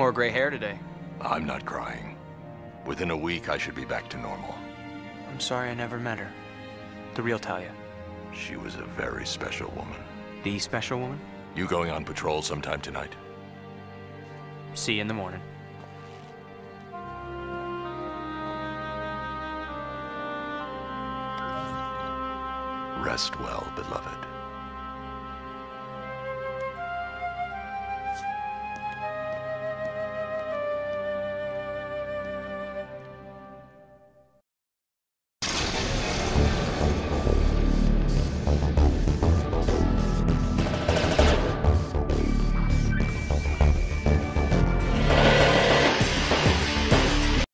More gray hair today. I'm not crying. Within a week, I should be back to normal. I'm sorry I never met her. The real Talia. She was a very special woman. The special woman? You going on patrol sometime tonight? See you in the morning. Rest well, beloved.